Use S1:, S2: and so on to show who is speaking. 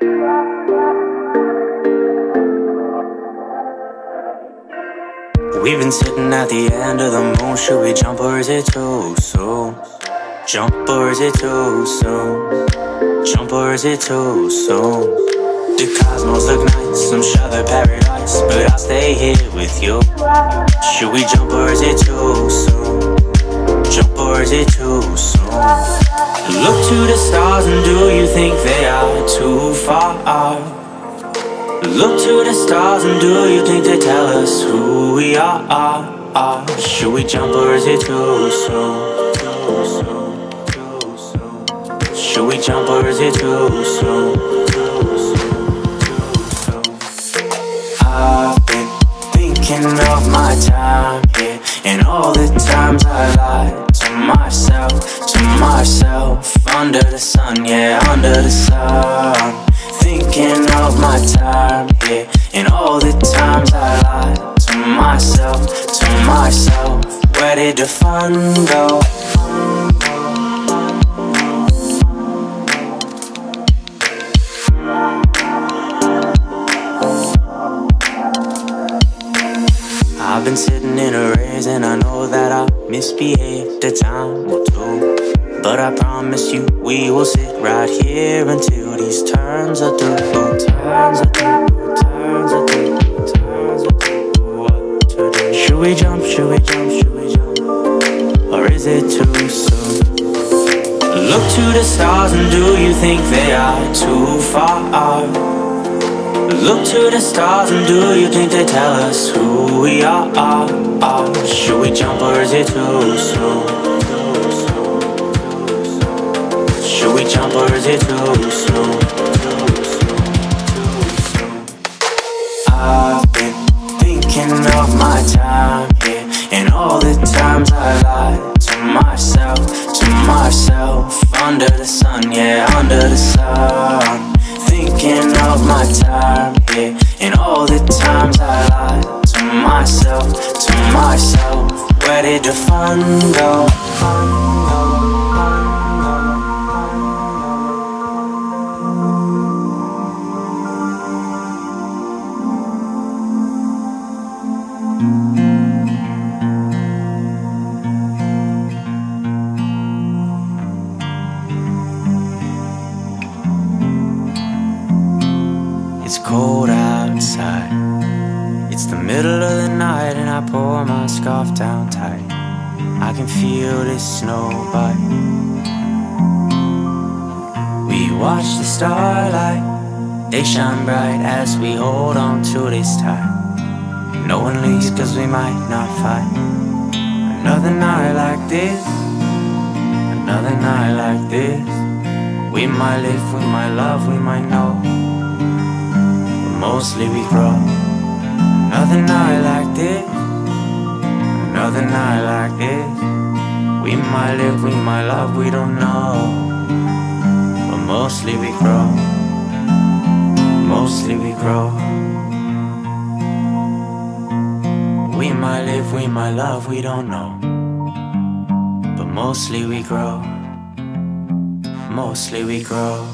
S1: We've been sitting at the end of the moon. Should we jump or is it too soon? Jump or is it too soon? Jump or is it too soon? The cosmos look nice, I'm sure they're paradise, but I'll stay here with you. Should we jump or is it too soon? Is it too soon? Look to the stars and do you think they are too far? Look to the stars and do you think they tell us who we are? Should we jump or is it too soon? Should we jump or is it too soon? I've been thinking of my time here And all the times I Thinking of my time here And all the times I lied to myself, to myself. Where did the fun go? I've been sitting in a race and I know that I misbehaved a time or two but I promise you we will sit right here until these turns are through Turns are through, turns are through, turns are through What to do? Should we jump, should we jump, should we jump? Or is it too soon? Look to the stars and do you think they are too far? Look to the stars and do you think they tell us who we are? Should we jump or is it too soon? Should we jump or is it too soon? I've been thinking of my time here And all the times I lied to myself, to myself Under the sun, yeah, under the sun Thinking of my time here And all the times I lied to myself, to myself Where did the fun go? It's cold outside. It's the middle of the night, and I pull my scarf down tight. I can feel this snow bite. We watch the starlight, they shine bright as we hold on to this tight. No one leaves, cause we might not fight. Another night like this, another night like this. We might live, we might love, we might know. Mostly we grow. Another night like this, another night like this. We might live, we might love, we don't know. But mostly we grow. Mostly we grow. We might live, we might love, we don't know. But mostly we grow. Mostly we grow.